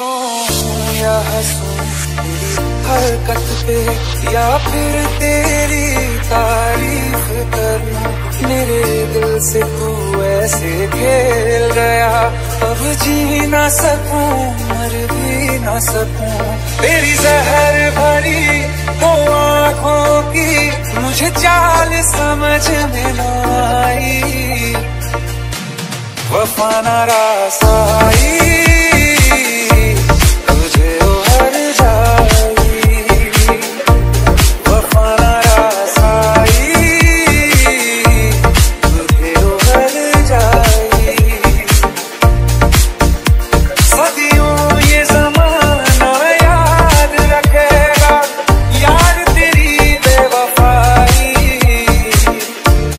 या हरकत पे, या फिर तेरी तारीफ़ करना। मेरे दिल से तू ऐसे खेल गया। अब जी ना सकूँ, मर भी ना सकूँ। तेरी जहर भरी तो आँखों की, मुझे चाल समझ में ना आई। वफाना आई।